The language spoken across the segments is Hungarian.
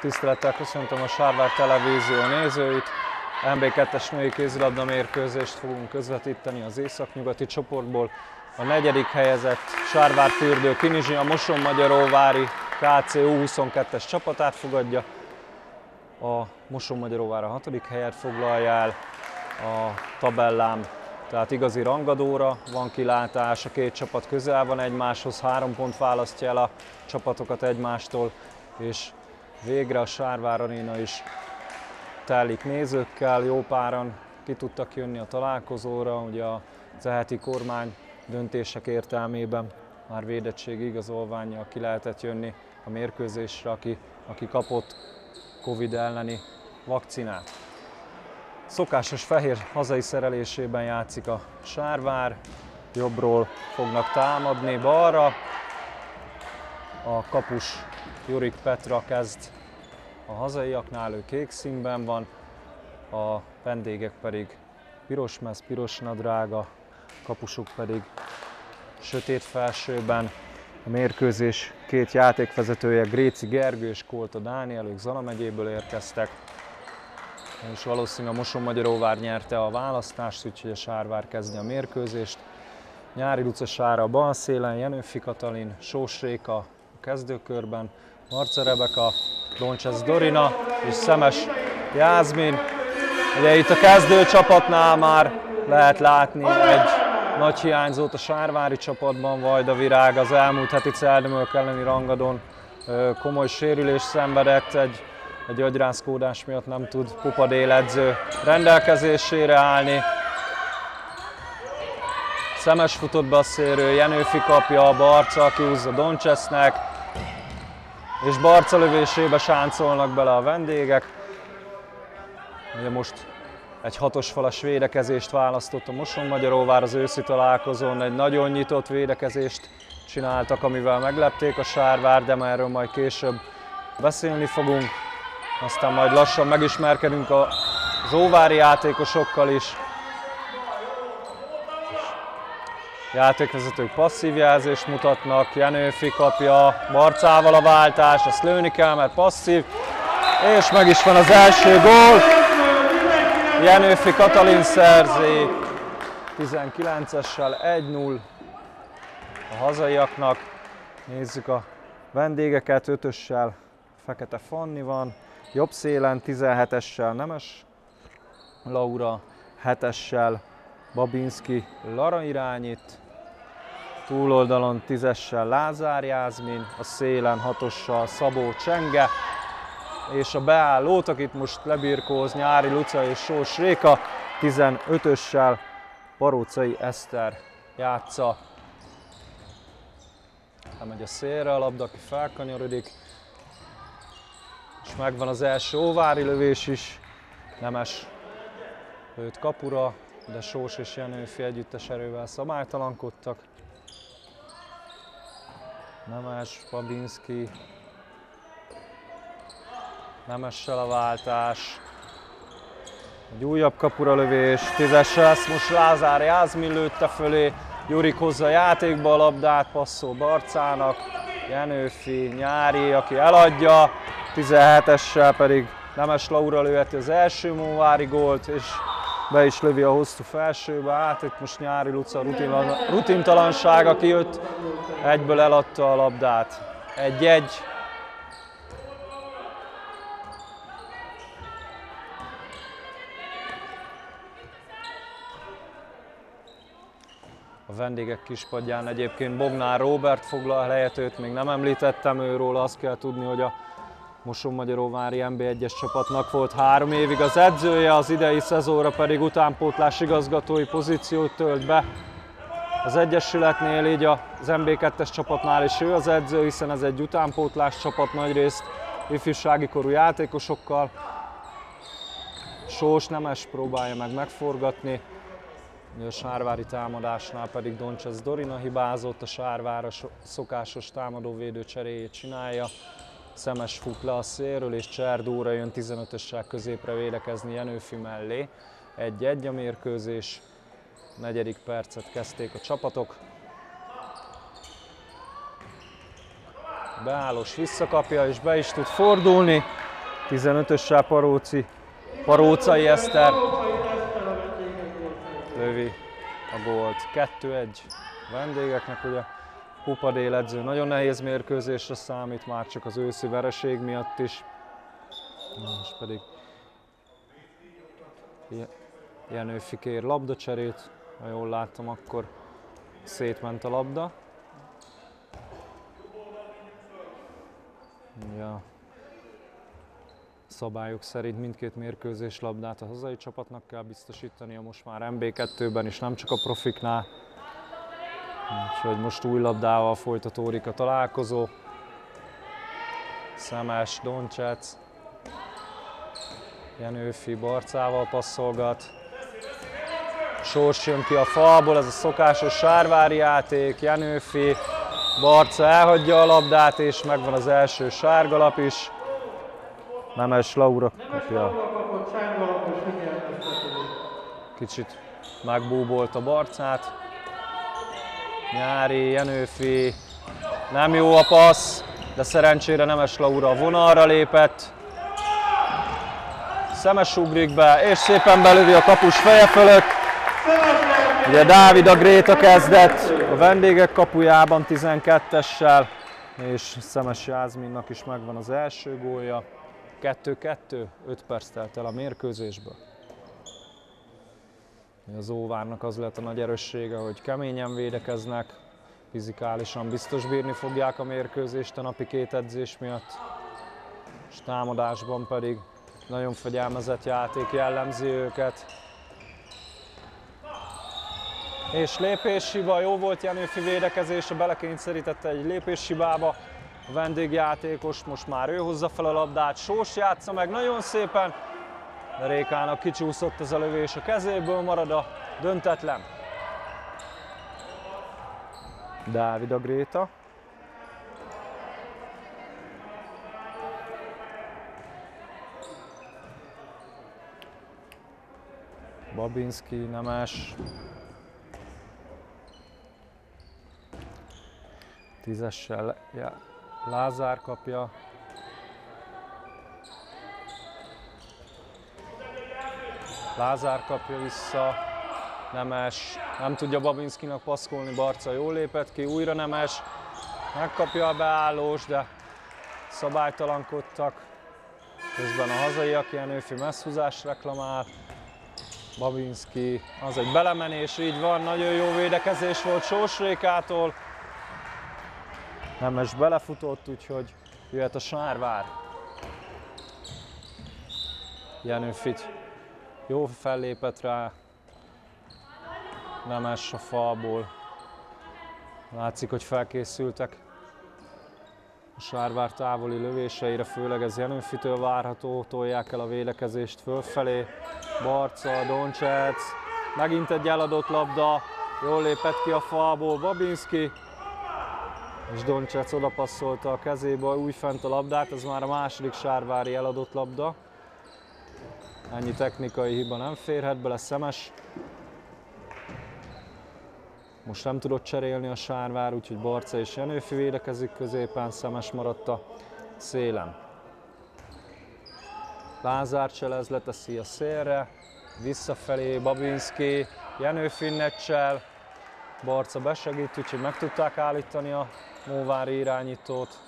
Tisztelettel köszöntöm a Sárvár Televízió nézőit. MB2-es női kézilabda mérkőzést fogunk közvetíteni az északnyugati csoportból. A negyedik helyezett Sárvár Fürdő Kinizsi a Moson Magyaróvári KC U22-es csapatát fogadja. A Moson Magyaróvár a hatodik helyet foglalja el a tabellám, tehát igazi rangadóra van kilátás, a két csapat közel van egymáshoz, három pont választja el a csapatokat egymástól, és végre a Sárvár Arena is telik nézőkkel, jó páran ki tudtak jönni a találkozóra, ugye a zeheti kormány döntések értelmében már védettségi igazolványjal ki lehetett jönni a mérkőzésre, aki, aki kapott Covid elleni vakcinát. Szokásos fehér hazai szerelésében játszik a Sárvár, jobbról fognak támadni balra, a kapus Jurik Petra kezd a hazaiaknál, ő kék színben van, a vendégek pedig piros mez, piros nadrága, kapusuk pedig sötét felsőben. A mérkőzés két játékvezetője, Gréci Gergő és Kolta Dániel, ők Zala megyéből érkeztek. És valószínűleg a Moson-Magyaróvár nyerte a választást, úgyhogy a Sárvár kezdi a mérkőzést. Nyári Luca Sára a bal szélen, Jenőfi Katalin, Sós Réka a kezdőkörben, Marca Rebeka, Doncsesz Dorina és Szemes Jászmin. Ugye itt a kezdő csapatnál már lehet látni egy nagy hiányzót a Sárvári csapatban, Vajda Virág az elmúlt heti Celdemölk elleni rangadon komoly sérülés szenvedett, egy, egy agyrázkódás miatt nem tud edző rendelkezésére állni. Szemes futott be a szélről, Jenőfi kapja, Barca kiúzza Doncsesznek, és Barca sáncolnak bele a vendégek. Ugye most egy hatos falas védekezést választott a Moson Magyaróvár az őszi találkozón, egy nagyon nyitott védekezést csináltak, amivel meglepték a Sárvár, de erről majd később beszélni fogunk. Aztán majd lassan megismerkedünk a Zóvári játékosokkal is. Játékvezetők passzív jelzést mutatnak, Jenőfi kapja Barcával a váltás, ezt lőni kell, mert passzív, és meg is van az első gól. Jenőfi Katalin szerzi 19-essel 1-0 a hazaiaknak. Nézzük a vendégeket, 5-össel Fekete Fanni van, jobb szélen 17-essel Nemes Laura, 7-essel Babinski Lara irányít, túloldalon 10-essel Lázár Jászmin, a szélen 6-ossal Szabó Csenge, és a beállót, akit most lebirkóz Nyári Luca és Sós Réka, 15-össel Barócai Eszter játsza. Lemegy a szélre a labda, aki felkanyarodik, és megvan az első óvári lövés is, Nemes lőtt kapura, de Sós és Jenőfi együttes erővel szabálytalankodtak. Nemes, Babinski, Nemessel a váltás. Egy újabb kapura lövés, tízes lesz, most Lázár Jászmin lőtte fölé, Jurik hozza a játékba a labdát, passzol Barcának, Jenőfi, Nyári, aki eladja, 17-essel pedig Nemes Laura lőheti az első Móvári gólt, és be is lövi a hosszú felsőbe, hát itt most Nyári Luca rutin, rutintalanság, aki jött, egyből eladta a labdát. Egy-egy, a vendégek kispadján. Egyébként Bognár Robert foglal helyet, őt még nem említettem őről, azt kell tudni, hogy a Moson Magyaróvári MB1-es csapatnak volt három évig az edzője, az idei szezonra pedig utánpótlás igazgatói pozíciót tölt be. Az Egyesületnél, így az MB2-es csapatnál is ő az edző, hiszen ez egy utánpótlás csapat nagyrészt ifjúsági korú játékosokkal. Sós Nemes próbálja meg megforgatni, a Sárvári támadásnál pedig Doncsesz Dorina hibázott, a Sárvár a szokásos támadóvédő cseréjét csinálja. Szemes fut le a szélről, és Cserdóra jön 15-össel középre védekezni Jenőfi mellé. Egy-egy a mérkőzés, negyedik percet kezdték a csapatok. Beállós visszakapja, és be is tud fordulni. 15-össel Paróci, Parócai Eszter lövi a gólt. 2-1 vendégeknek, ugye Kupadél edző. Nagyon nehéz mérkőzésre számít, már csak az őszi vereség miatt is. Most pedig Jenő Fikér labdacserét, ha jól láttam, akkor szétment a labda. Ja. Szabályok szerint mindkét mérkőzés labdát a hazai csapatnak kell biztosítania, most már MB2-ben is, nem csak a profiknál. Úgyhogy most új labdával folytatódik a találkozó. Szemes, Doncsec, Jenőfi Barcával passzolgat. Sors jön ki a falból, ez a szokásos sárvári játék, Jenőfi, Barca elhagyja a labdát, és megvan az első sárgalap is. Nemes Laura kapja. Kicsit megbúbolt a barcát. Nyári, Jenőfi, nem jó a passz, de szerencsére Nemes Laura a vonalra lépett. Szemes ugrik be, és szépen belövi a kapus feje fölött. Ugye Dávid a Gréta kezdett a vendégek kapujában 12-essel, és Szemes Jászminnak is megvan az első gólja. 2-2, 5 perc telt el a mérkőzésből. Az Óvárnak az lett a nagy erőssége, hogy keményen védekeznek, fizikálisan biztos bírni fogják a mérkőzést a napi két edzés miatt, és támadásban pedig nagyon fegyelmezett játék jellemzi őket. És lépéshiba, jó volt Jenőfi védekezése, belekényszerítette egy lépéshibába a vendégjátékost, most már ő hozza fel a labdát, Sós játsza meg nagyon szépen, de Rékának kicsúszott ez a lövés a kezéből, marad a döntetlen. Dávid a Gréta. Babinski, Nemes. Tízessel Lázár kapja. Lázár kapja vissza, Nemes, nem tudja Babinskinak paszkolni, Barca jól lépett ki, újra Nemes, megkapja a beállós, de szabálytalankodtak. Közben a hazaiak ilyen őfi messzhúzás reklamál. Babinski, az egy belemenés, így van, nagyon jó védekezés volt Sósrékától. Nemes belefutott, úgyhogy jöhet a Sárvár. Jenő Fit jó fellépett rá, Nemes a falból. Látszik, hogy felkészültek a Sárvár távoli lövéseire, főleg ez Jenőfitől várható, tolják el a védekezést fölfelé. Barca, Doncsec, megint egy eladott labda, jól lépett ki a falból Babinski, és Doncsec odapasszolta a kezébe új fent a labdát, ez már a második Sárvári eladott labda. Ennyi technikai hiba nem férhet bele, szemes. Most nem tudott cserélni a Sárvár, úgyhogy Barca és Jenőfi védekezik középen, szemes maradt a szélem. Lázár Cselez leteszi a szélre, visszafelé Babinski, Jenő Finnecsel, Barca besegít, úgyhogy meg tudták állítani a Móvári irányítót.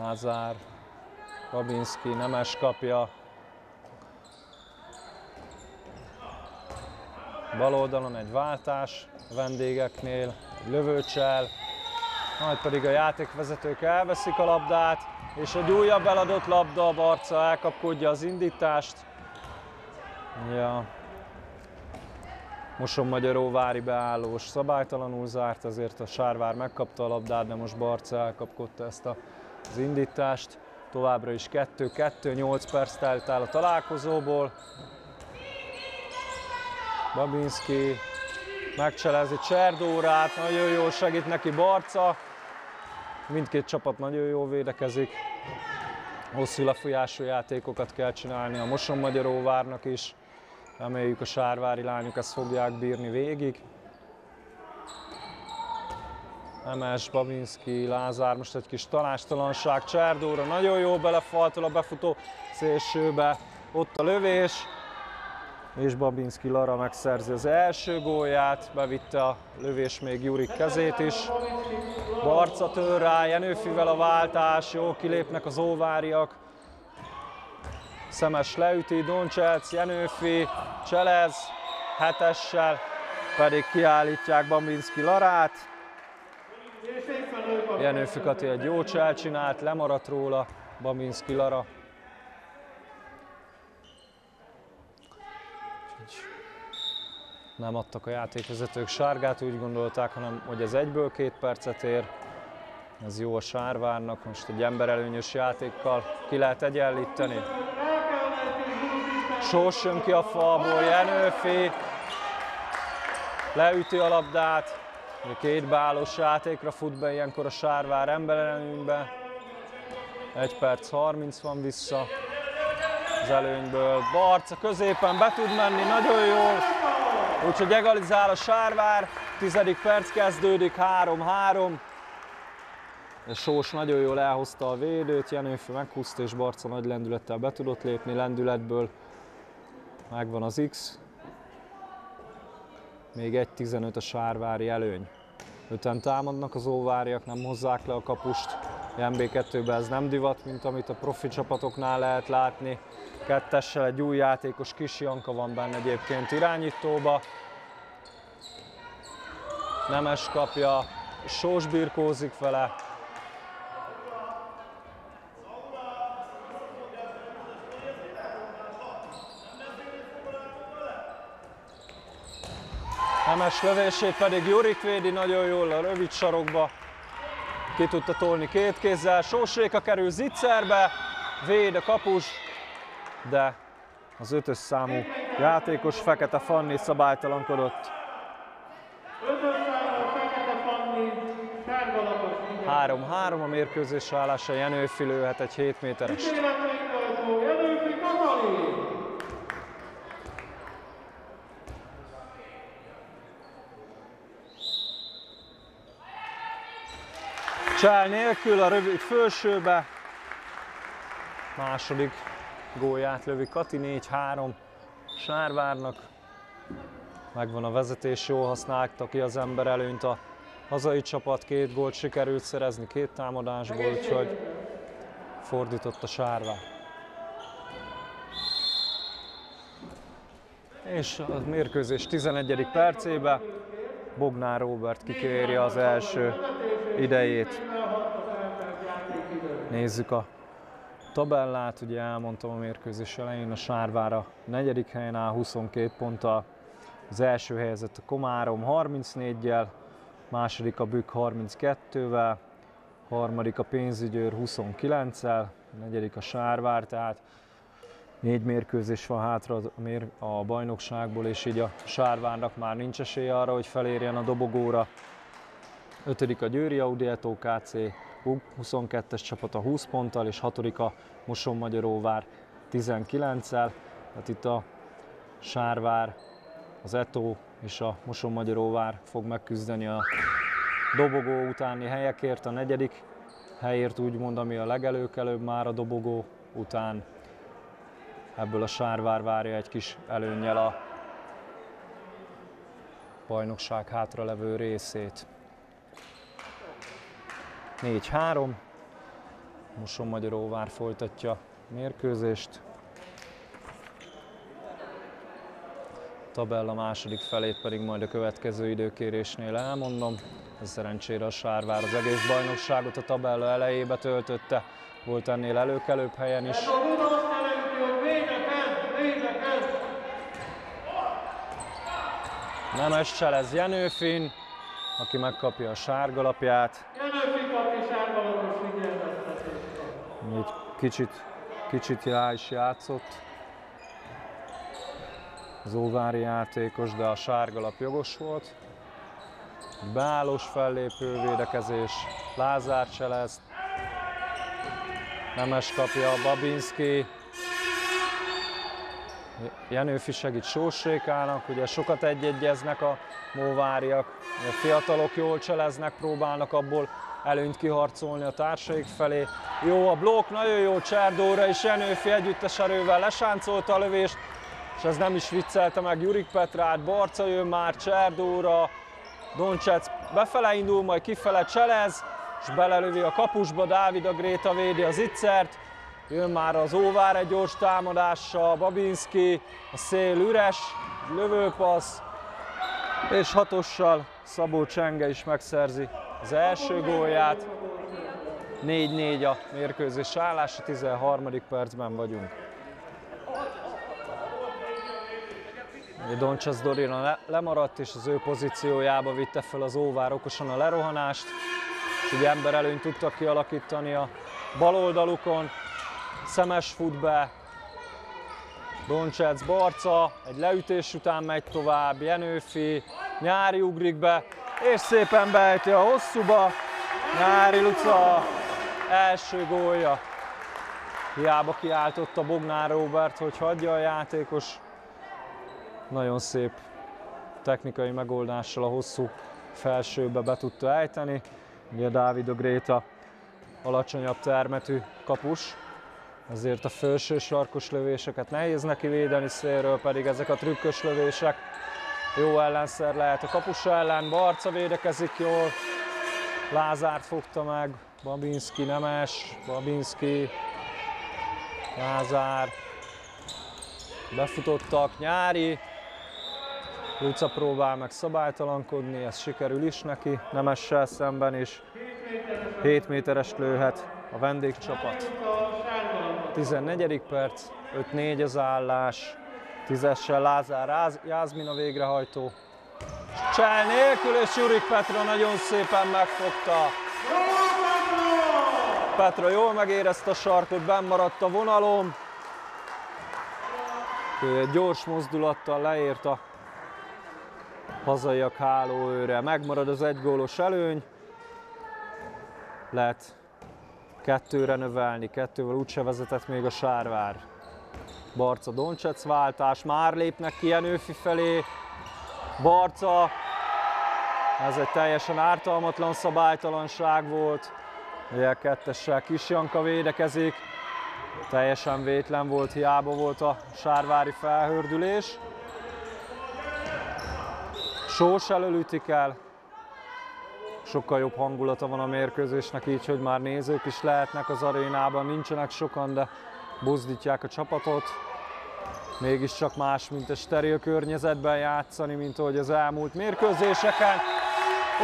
Lázár, Babinski, Nemes kapja. Bal oldalon egy váltás vendégeknél, lövőcsel, majd pedig a játékvezetők elveszik a labdát, és egy újabb eladott labda, Barca elkapkodja az indítást. Ja. Moson Magyaróvári beállós szabálytalanul zárt, ezért a Sárvár megkapta a labdát, de most Barca elkapkodta ezt a, az indítást. Továbbra is 2-2, 8 perc telt el a találkozóból. Babinski megcselezi Cserdórát, nagyon jól segít neki Barca. Mindkét csapat nagyon jól védekezik. Hosszú lefolyású játékokat kell csinálni a Moson Magyaróvárnak is. Reméljük a sárvári lányok ezt fogják bírni végig. Nemes, Babinski, Lázár, most egy kis talástalanság Cserdóra, nagyon jó belefaltol a befutó szélsőbe, ott a lövés, és Babinski Lara megszerzi az első gólját, bevitte a lövés még Jurik kezét is. Barca tör rá, Jenőfivel a váltás, jó kilépnek az óváriak. Szemes leüti, Doncsec, Jenőfi, Cselez, hetessel, pedig kiállítják Babinski Larát. Jenőfi Kati egy jó csel csinált, lemaradt róla Babinski Lara. nem adtak a játékvezetők sárgát, úgy gondolták, hanem hogy ez egyből két percet ér. Ez jó a Sárvárnak, most egy emberelőnyös játékkal ki lehet egyenlíteni. Sós jön ki a falból, Jenőfi leüti a labdát, két bálos játékra fut be ilyenkor a Sárvár emberelőnybe. Egy perc 30 van vissza az előnyből. Barca középen be tud menni, nagyon jól Úgyhogy egalizál a Sárvár, tizedik perc kezdődik, 3-3. Sós nagyon jól elhozta a védőt, Jenőfő meghúzta és Barca nagy lendülettel be tudott lépni, lendületből megvan az X. Még 1-15 a Sárvári előny. Öten támadnak az óváriak, nem hozzák le a kapust. MB2-ben ez nem divat, mint amit a profi csapatoknál lehet látni. Kettessel egy új játékos, Kis Janka van benne egyébként irányítóba. Nemes kapja, Sós birkózik vele. Nemes lövését pedig Jurik védi nagyon jól a rövid sarokba. Ki tudta tolni két kézzel, Sósréka kerül zicserbe, véd a kapus, de az ötös számú játékos Fekete Fanni szabálytalankodott. 3-3 a mérkőzés állása, Jenőfi lőhet egy 7 méteres. Csál nélkül a rövid fölsőbe. Második gólját lövi Kati 4-3 Sárvárnak. Megvan a vezetés, jól használta ki az ember előnyt a hazai csapat, két gólt sikerült szerezni két támadásból, úgyhogy fordított a Sárvár. És a mérkőzés 11. percébe Bognár Robert kikéri az első idejét. Nézzük a tabellát, ugye elmondtam a mérkőzés elején, a Sárvára negyedik helyen áll 22 ponttal, az első helyezett a Komárom 34-jel, második a Bükk 32-vel, harmadik a Pénzügyőr 29-el, negyedik a Sárvár, tehát négy mérkőzés van hátra a bajnokságból, és így a Sárvárnak már nincs esélye arra, hogy felérjen a dobogóra. Ötödik a Győri Audi Eto KC 22-es csapata 20 ponttal, és hatodik a Moson Magyaróvár 19-el. Tehát itt a Sárvár, az Eto és a Moson Magyaróvár fog megküzdeni a dobogó utáni helyekért, a negyedik helyért úgymond, ami a legelőkelőbb már a dobogó után. Ebből a Sárvár várja egy kis előnnyel a bajnokság hátra levő részét. 4-3. Moson Magyaróvár folytatja mérkőzést. tabella második felét pedig majd a következő időkérésnél elmondom. Ez szerencsére a Sárvár az egész bajnokságot a tabella elejébe töltötte, volt ennél előkelőbb helyen is. Nemes Cselez Jenőfin, aki megkapja a sárgalapját. Így kicsit, kicsit já is játszott. Az óvári játékos, de a sárgalap jogos volt. Beállós fellépő védekezés, Lázár Cseleszt, Nemes kapja Babinski, Jenőfi segít Sósrékának, ugye sokat egyegyeznek a móváriak, a fiatalok jól cseleznek, próbálnak abból előnyt kiharcolni a társaik felé. Jó a blokk, nagyon jó Cserdóra, és Jenőfi együttes erővel lesáncolta a lövést, és ez nem is viccelte meg Jurik Petrát, Barca jön már Cserdóra, Doncsec befele indul, majd kifele cselez, és belelövi a kapusba, Dávid a Gréta védi az ittszert, jön már az Óvár egy gyors támadással, Babinski, a szél üres, lövőpassz, és hatossal Szabó Csenge is megszerzi az első gólját. 4-4 a mérkőzés állása, 13. percben vagyunk. Doncsasz Dorina lemaradt, és az ő pozíciójába vitte fel az Óvár okosan a lerohanást, és ugye ember előnyt tudtak kialakítani a bal oldalukon. Szemes fut be, Doncsec Barca, egy leütés után megy tovább, Jenőfi, Nyári ugrik be, és szépen beejti a hosszúba. Nyári Luca első gólja. Hiába kiáltotta Bognár Robert, hogy hagyja a játékos. Nagyon szép technikai megoldással a hosszú felsőbe be tudta ejteni. Ugye Dávid Gréta alacsonyabb termetű kapus, ezért a felső sarkos lövéseket nehéz neki védeni, szélről pedig ezek a trükkös lövések jó ellenszer lehet a kapus ellen, Barca védekezik jól, Lázárt fogta meg, Babinski nemes, Babinski, Lázár, befutottak, Nyári, Luca próbál meg szabálytalankodni, ez sikerül is neki, Nemessel szemben is. 7 méteres lőhet a vendégcsapat. 14. perc, 5-4 az állás, Tízessel Lázár Jászmin a végrehajtó. Csel nélkül, és Jurik Petra nagyon szépen megfogta. Petra jól megérezte a sarkot, benn maradt a vonalom. Ő egy gyors mozdulattal leért a hazaiak hálóőre. Megmarad az egygólos előny. Lehet kettőre növelni, kettővel úgyse vezetett még a Sárvár. Barca Doncsec váltás, már lépnek ki Jenőfi felé. Barca, ez egy teljesen ártalmatlan szabálytalanság volt. Ugye kettessel Kis Janka védekezik. Teljesen vétlen volt, hiába volt a sárvári felhördülés. Sós elölütik el. Sokkal jobb hangulata van a mérkőzésnek, így, hogy már nézők is lehetnek az arénában. Nincsenek sokan, de buzdítják a csapatot. Mégiscsak más, mint a steril környezetben játszani, mint ahogy az elmúlt mérkőzéseken.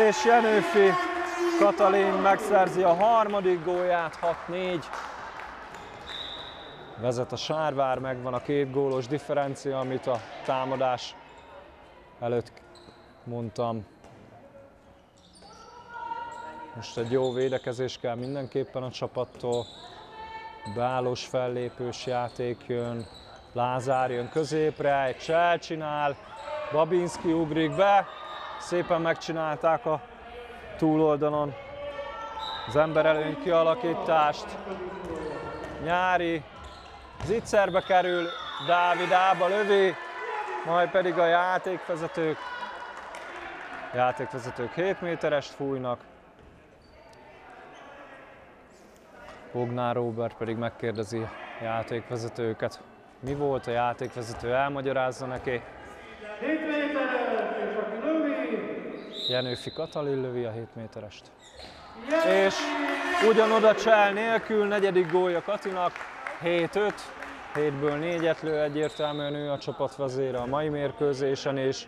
És Jenőfi Katalin megszerzi a harmadik gólját, 6-4. Vezet a Sárvár, megvan a két gólos differencia, amit a támadás előtt mondtam. Most egy jó védekezés kell mindenképpen a csapattól beállós fellépős játék jön, Lázár jön középre, egy csel csinál, Babinski ugrik be, szépen megcsinálták a túloldalon az ember előny kialakítást. Nyári zicserbe kerül, Dávid Ába lövi, majd pedig a játékvezetők játékvezetők 7 méterest fújnak, Bognár Robert pedig megkérdezi játékvezetőket, mi volt a játékvezető, elmagyarázza neki. 7 méteres, és aki lövi. Jenőfi Katalin lövi a 7 méterest. És ugyanoda csel nélkül, negyedik gólja Katinak, 7-5, 7-ből 4-et lő, egyértelműen ő a csapat vezére a mai mérkőzésen, és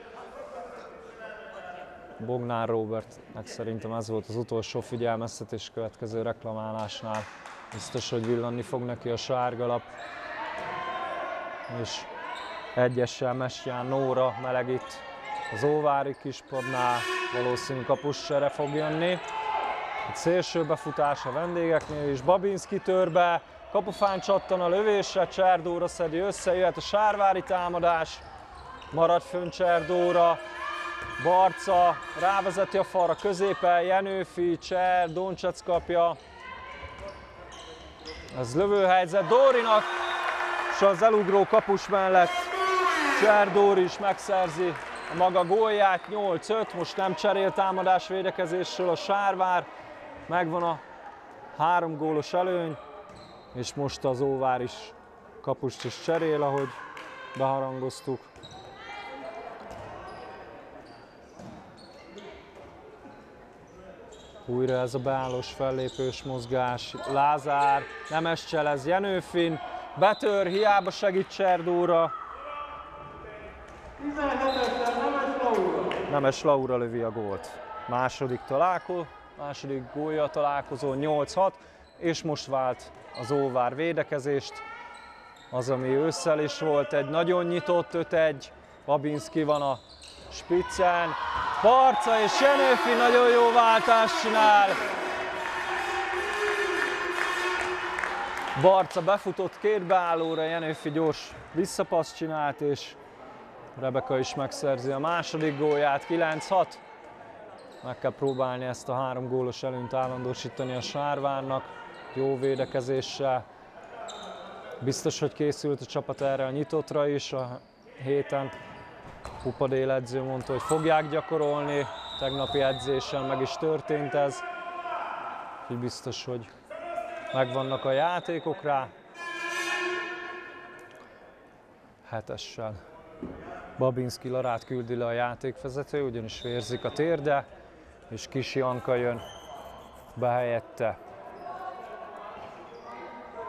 Bognár Robertnek szerintem ez volt az utolsó figyelmeztetés következő reklamálásnál. Biztos, hogy villanni fog neki a sárgalap. És egyessel Mesján Nóra melegít az Óvári kispadnál, valószínű kapussere fog jönni. Egy szélső befutás a vendégeknél is, Babinski törbe, kapufán csattan a lövésre, Cserdóra szedi össze, jöhet a sárvári támadás, marad fönn Cserdóra, Barca rávezeti a falra középen, Jenőfi, Cser, Doncsec kapja, ez lövőhelyzet Dórinak, és az elugró kapus mellett Cserdór is megszerzi a maga gólját, 8-5, most nem cserél támadás védekezésről a Sárvár, megvan a három gólos előny, és most az Óvár is kapust is cserél, ahogy beharangoztuk. Újra ez a beállós fellépős mozgás. Lázár, Nemes Cselez, Jenőfin, betör, hiába segít Cserdóra. 17-esre Nemes Laura. Lövi a gólt. Második találko, második gólja találkozó 8-6, és most vált az Óvár védekezést. Az, ami ősszel is volt, egy nagyon nyitott 5-1. Babinski van a spiccen. Barca és Jenőfi nagyon jó váltást csinál. Barca befutott két beállóra, Jenőfi gyors visszapaszt csinált, és Rebeka is megszerzi a második gólját, 9-6. Meg kell próbálni ezt a három gólos előnyt állandósítani a Sárvárnak, jó védekezéssel. Biztos, hogy készült a csapat erre a nyitottra is a héten. Pupadél edző mondta, hogy fogják gyakorolni, tegnapi edzésen meg is történt ez. Úgyhogy biztos, hogy megvannak a játékok rá. Hetessel. Babinski Larát küldi le a játékvezető, ugyanis vérzik a térde, és Kisi Anka jön be.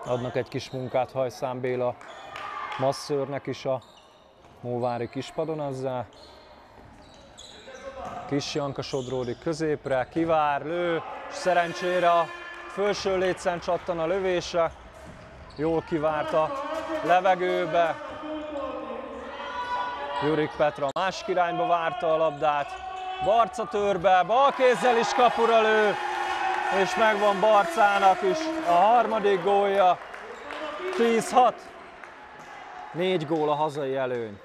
Adnak egy kis munkát Hajszán Béla masszőrnek is a Móvári kispadon ezzel. Kis Janka sodródik középre, kivár, lő, és szerencsére a felső létszen csattan a lövése. Jól kivárt a levegőbe. Jurik Petra a másik irányba várta a labdát. Barca törbe, bal kézzel is kapura lő, és megvan Barcának is a harmadik gólja. 10-6. Négy gól a hazai előny.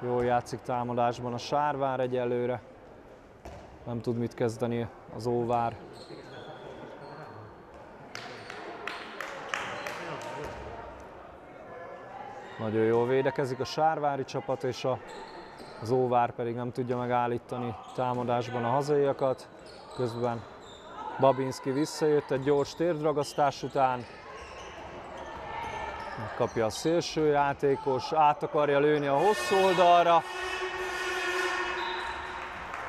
Jól játszik támadásban a Sárvár egyelőre. Nem tud mit kezdeni az Óvár. Nagyon jól védekezik a Sárvári csapat, és a, az Óvár pedig nem tudja megállítani támadásban a hazaiakat. Közben Babinski visszajött egy gyors térdragasztás után, Megkapja a szélső játékos, át akarja lőni a hosszú oldalra.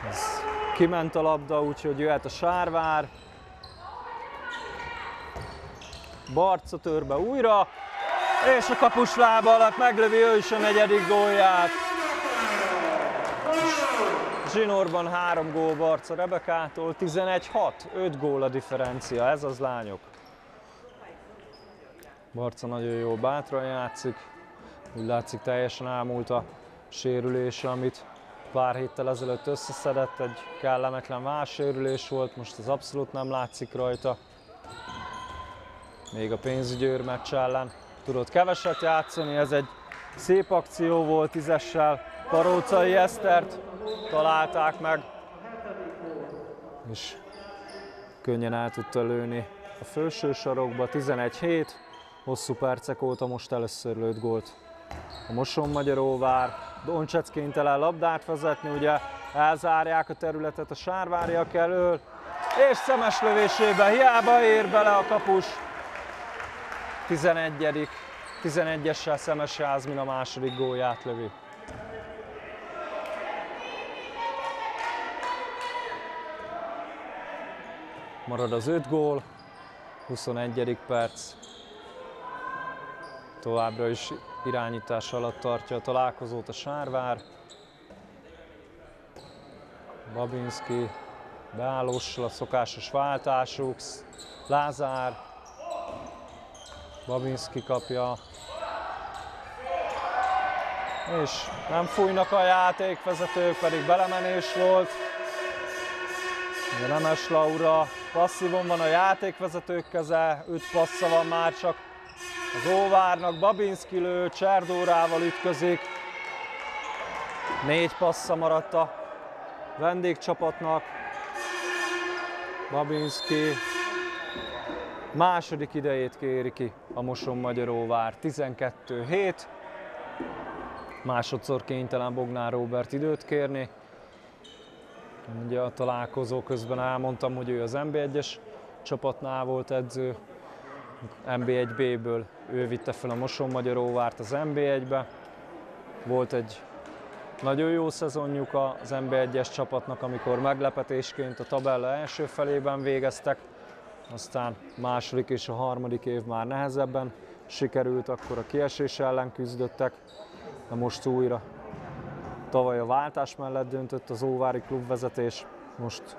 Ez kiment a labda, úgyhogy jöhet a Sárvár. Barca tör be újra, és a kapus lába alatt meglövi ő is a negyedik gólját. Zsinórban három gól Barca Rebekától, 11-6, 5 gól a differencia, ez az lányok. Barca nagyon jó bátran játszik, úgy látszik teljesen elmúlt a sérülése, amit pár héttel ezelőtt összeszedett, egy kellemetlen válsérülés volt, most az abszolút nem látszik rajta. Még a pénzügyőr meccs ellen tudott keveset játszani, ez egy szép akció volt tízessel, Parócai Esztert találták meg, és könnyen el tudta lőni a felső sarokba, 11-7, hosszú percek óta most először lőtt gólt. A Moson Magyaróvár, Doncsec kénytelen labdát vezetni, ugye elzárják a területet a sárváriak elől, és szemes lövésébe hiába ér bele a kapus. 11. 11-essel Szemes Jászmin a második gólját lövi. Marad az 5 gól, 21. perc. Továbbra is irányítás alatt tartja a találkozót a Sárvár. Babinski beállóssal a szokásos váltásuk. Lázár. Babinski kapja. És nem fújnak a játékvezetők, pedig belemenés volt. De Nemes Laura passzívon van a játékvezetők keze, 5 passza van már csak az Óvárnak, Babinski lő, Cserdórával ütközik. Négy passza maradt a vendégcsapatnak. Babinski második idejét kéri ki a Moson Magyaróvár. 12-7. Másodszor kénytelen Bognár Robert időt kérni. Ugye a találkozó közben elmondtam, hogy ő az NB1-es csapatnál volt edző, NB1B-ből ő vitte fel a Moson Magyaróvárt az NB1-be. Volt egy nagyon jó szezonjuk az NB1-es csapatnak, amikor meglepetésként a tabella első felében végeztek, aztán második és a harmadik év már nehezebben sikerült, akkor a kiesés ellen küzdöttek, de most újra tavaly a váltás mellett döntött az Óvári klubvezetés, most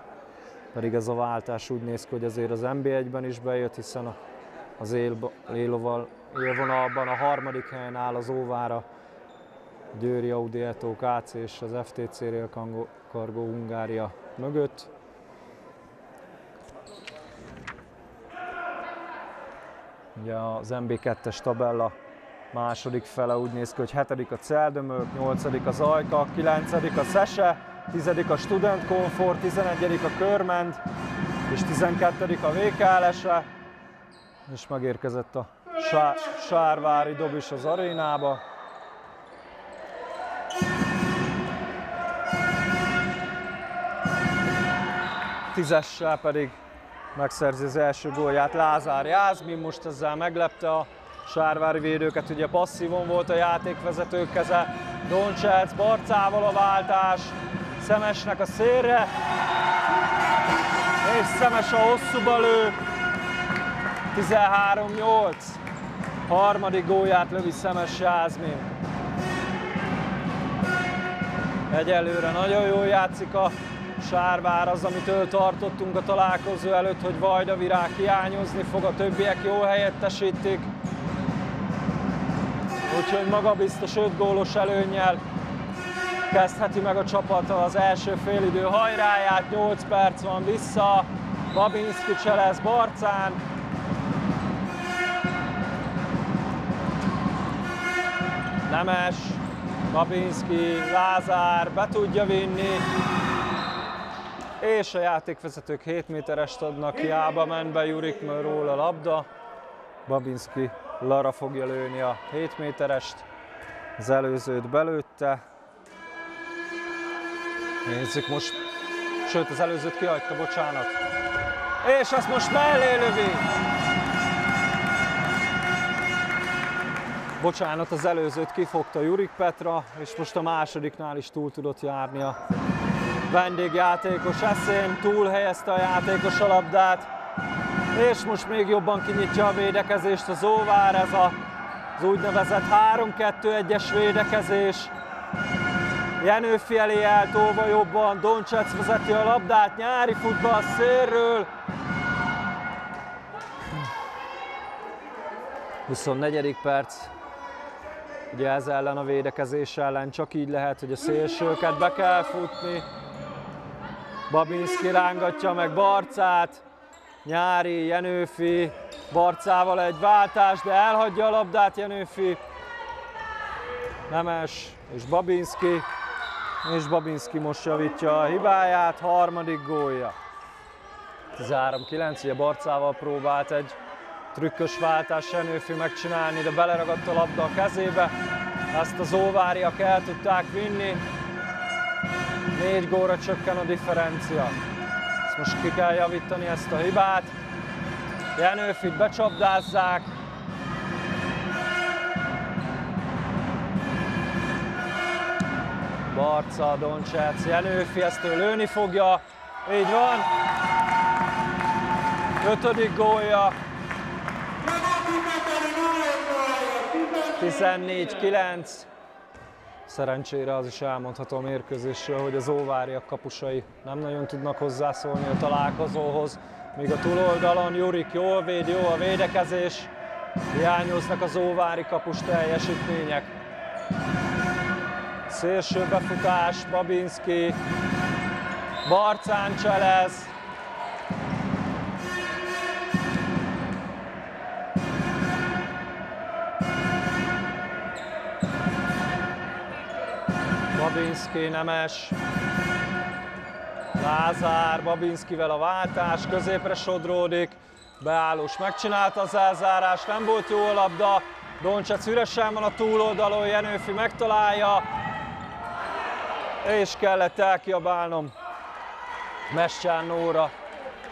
pedig ez a váltás úgy néz ki, hogy azért az NB1-ben is bejött, hiszen az éloval, élvonalban a harmadik helyen áll az Óvára, Győri Audi Eto KC és az FTC Rail Cargo Hungária mögött. Ugye az MB2-es tabella második fele úgy néz ki, hogy hetedik a Celdömök, nyolcadik az Ajka, kilencedik a Szese, tizedik a Student Comfort, tizenegyedik a Körmend, és tizenkettedik a VKLS-e, és megérkezett a Sárvári dob is az arénába. Tízessel pedig megszerzi az első gólját Lázár Jászmin, most ezzel meglepte a sárvári védőket, ugye passzívon volt a játékvezetők keze, Doncsec Barcával a váltás, Szemesnek a szélre, és Szemes a hosszúba lő, 13-8, harmadik gólját lövi Szemes Jászmin. Egyelőre nagyon jól játszik a Sárvár az, amitől tartottunk a találkozó előtt, hogy Vajda Virág hiányozni fog, a többiek jó helyettesítik. Úgyhogy magabiztos 5 gólos előnnyel kezdheti meg a csapata az első félidő hajráját, 8 perc van vissza, Babinski cselez Barcán, Nemes, Babinski, Lázár be tudja vinni, és a játékvezetők 7 méterest adnak, hiába ment be Jurik ról a labda. Babinski Lara fogja lőni a 7 méterest, az előzőt belőtte. Nézzük most, sőt az előzőt kihagyta, bocsánat. És azt most mellé lövi. Bocsánat, az előzőt kifogta Jurik Petra, és most a másodiknál is túl tudott járni a vendégjátékos eszén, túl helyezte a játékos a labdát, és most még jobban kinyitja a védekezést az Óvár, ez a, az úgynevezett 3-2-1-es védekezés. Jenőfi elé eltolva jobban, Doncsec vezeti a labdát, nyári futball szélről. 24. perc, ugye ez ellen a védekezés ellen csak így lehet, hogy a szélsőket be kell futni. Babinski rángatja meg Barcát, Nyári, Jenőfi, Barcával egy váltás, de elhagyja a labdát Jenőfi. Nemes és Babinski, és Babinski most javítja a hibáját, harmadik gólja. 13-9, ugye Barcával próbált egy trükkös váltás Jenőfi megcsinálni, de beleragadt a labda a kezébe. Ezt az óváriak el tudták vinni, Négy góra csökken a differencia. Ezt most ki kell javítani ezt a hibát. Jenőfit becsapdázzák. Barca, Doncsec, Jenőfi ezt ő lőni fogja. Így van. Ötödik gólja. 14-9. Szerencsére az is elmondható a mérkőzésről, hogy az óváriak kapusai nem nagyon tudnak hozzászólni a találkozóhoz, míg a túloldalon Jurik jól véd, jó a védekezés, hiányoznak az óvári kapus teljesítmények. Szélső befutás, Babinski, Barcán cselez, Babinski, Nemes, Lázár, Babinskivel a váltás, középre sodródik, beállós megcsinálta az elzárást, nem volt jó a labda, Doncsec üresen van a túloldalon, Jenőfi megtalálja, és kellett elkiabálnom Mescsán Nóra.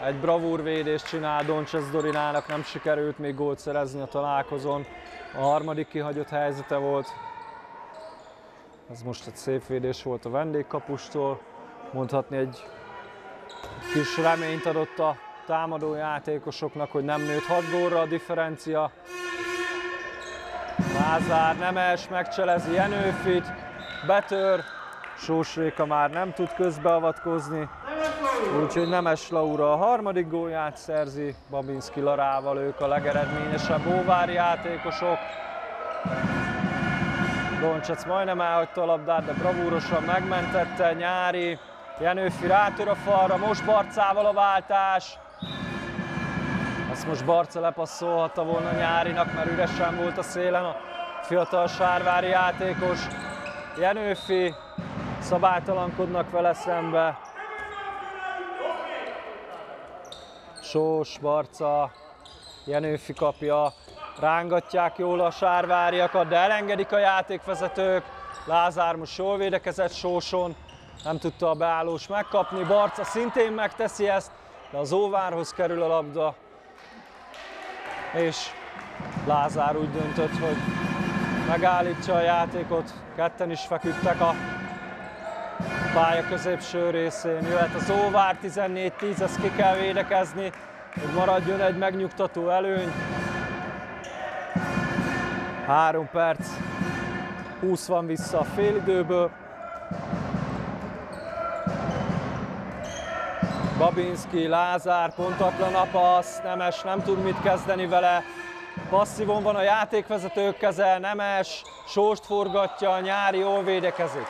Egy bravúrvédést csinál Doncsec Dorinának, nem sikerült még gólt szerezni a találkozón. A harmadik kihagyott helyzete volt. Ez most egy szép védés volt a vendégkapustól. Mondhatni egy kis reményt adott a támadó játékosoknak, hogy nem nőtt 6 gólra a differencia. Lázár Nemes megcselezi Jenőfit, betör, Sós Réka már nem tud közbeavatkozni, úgyhogy Nemes Laura a harmadik gólját szerzi, Babinski Larával ők a legeredményesebb óvári játékosok. Doncsec majdnem elhagyta a labdát, de bravúrosan megmentette Nyári. Jenőfi rátör a falra, most Barcával a váltás. Ezt most Barca lepasszolhatta volna Nyárinak, mert üresen volt a szélen a fiatal sárvári játékos. Jenőfi szabálytalankodnak vele szembe. Sós, Barca, Jenőfi kapja, rángatják jól a sárváriakat, de elengedik a játékvezetők. Lázár most jól védekezett Sóson, nem tudta a beállós megkapni. Barca szintén megteszi ezt, de az óvárhoz kerül a labda. És Lázár úgy döntött, hogy megállítsa a játékot. Ketten is feküdtek a pálya középső részén. Jöhet az óvár 14-10, ezt ki kell védekezni, hogy maradjon egy megnyugtató előny. Három perc, 20 van vissza a félidőből. Babinski, Lázár, pontatlan a passz, Nemes nem tud mit kezdeni vele. Passzívon van a játékvezetők keze, Nemes, Sóst forgatja, Nyári jól védekezik.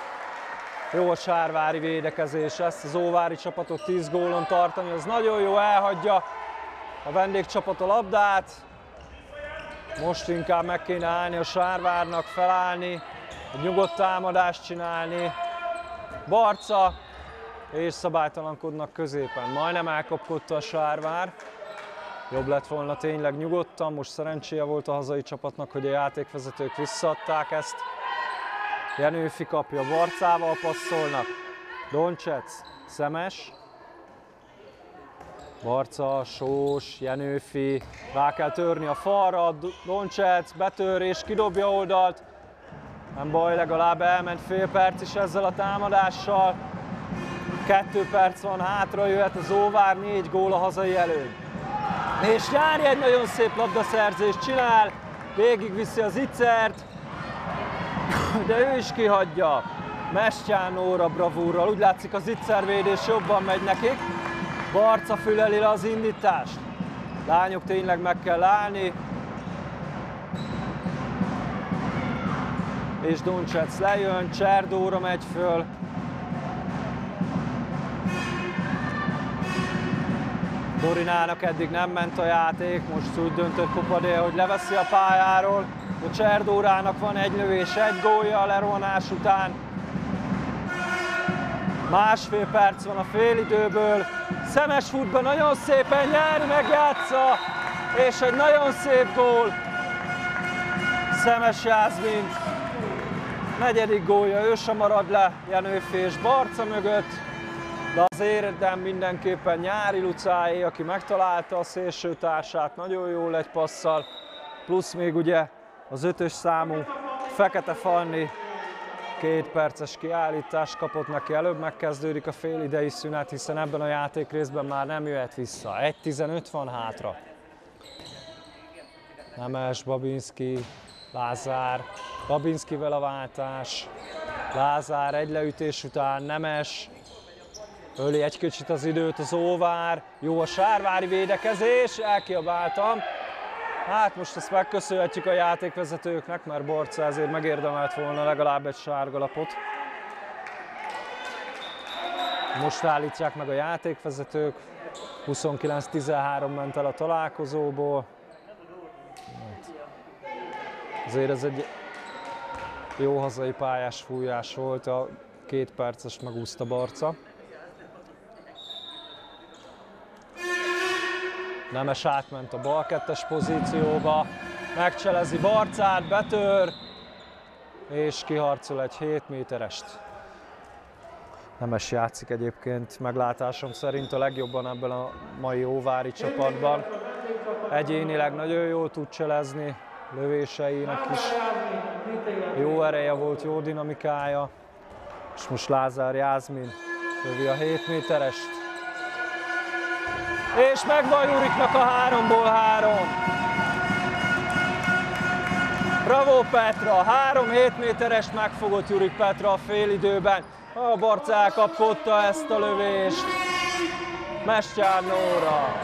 Jó a sárvári védekezés, ezt az óvári csapatot 10 gólon tartani, az nagyon jó, elhagyja a vendégcsapat a labdát. Most inkább meg kéne állni a sárvárnak, felállni, egy nyugodt támadást csinálni. Barca, és szabálytalankodnak középen. Majdnem elkapkodta a sárvár. Jobb lett volna tényleg nyugodtan, most szerencséje volt a hazai csapatnak, hogy a játékvezetők visszaadták ezt. Jenőfi kapja, Barcával passzolnak. Doncsec, Szemes. Barca, Sós, Jenőfi, rá kell törni a falra, Doncsec betör és kidobja oldalt. Nem baj, legalább elment fél perc is ezzel a támadással. Kettő perc van hátra, jöhet az Óvár, négy gól a hazai előny. És Nyári egy nagyon szép labdaszerzést csinál, végigviszi az Icert, de ő is kihagyja. Mestyán óra bravúrral, úgy látszik az Icervédés jobban megy nekik. Barca füleli le az indítást. Lányok tényleg meg kell állni. És Duncsec lejön, Cserdóra megy föl. Dorinának eddig nem ment a játék, most úgy döntött Popadé, hogy leveszi a pályáról. A Cserdórának van egy lövés, egy gólja a lerohanás után. Másfél perc van a félidőből. Szemes futba nagyon szépen Nyári megjátsza, és egy nagyon szép gól. Szemes Jászmin. Negyedik gólja, ő sem marad le Jenőfi és Barca mögött de az érdem mindenképpen Nyári Lucáé, aki megtalálta a szélső nagyon jól egy passzal, plusz még ugye az ötös számú Fekete Fanni két perces kiállítást kapott neki, előbb megkezdődik a fél idei szünet, hiszen ebben a játék részben már nem jöhet vissza. 1.15 van hátra. Nemes, Babinski, Lázár, Babinskivel a váltás, Lázár egy leütés után, Nemes, Öli egy kicsit az időt az Óvár, jó a sárvári védekezés, elkiabáltam. Hát most ezt megköszönhetjük a játékvezetőknek, mert Borca ezért megérdemelt volna legalább egy sárgalapot. Most állítják meg a játékvezetők, 29-13 ment el a találkozóból. Hát, azért ez egy jó hazai pályás fújás volt, a két perces megúszta Barca. Nemes átment a bal kettes pozícióba, megcselezi Barcát, betör, és kiharcol egy 7 méterest. Nemes játszik egyébként meglátásom szerint a legjobban ebben a mai Óvári csapatban. Egyénileg nagyon jól tud cselezni, lövéseinek is jó ereje volt, jó dinamikája. És most Lázár Jászmin lövi a 7 méterest. És megvan Juriknak a háromból három. Bravo Petra, három 7 méterest megfogott Jurik Petra a félidőben. A Barca elkapkodta ezt a lövést. Mestyár Nóra.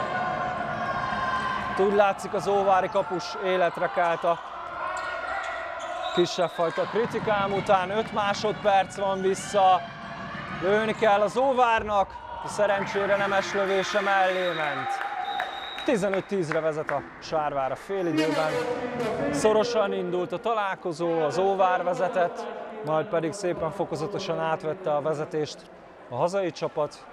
Úgy látszik az óvári kapus életre kelt a kisebb fajta kritikám után. 5 másodperc van vissza. Lőni kell az óvárnak. Szerencsére nemes lövése mellé ment. 15-10-re vezet a Sárvár a félidőben. Szorosan indult a találkozó, az Óvár vezetett, majd pedig szépen fokozatosan átvette a vezetést a hazai csapat.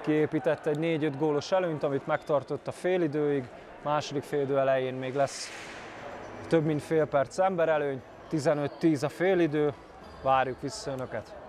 Kiépített egy 4-5 gólos előnyt, amit megtartott a félidőig. Második félidő elején még lesz több mint fél perc ember előny. 15-10 a félidő. Várjuk vissza Önöket!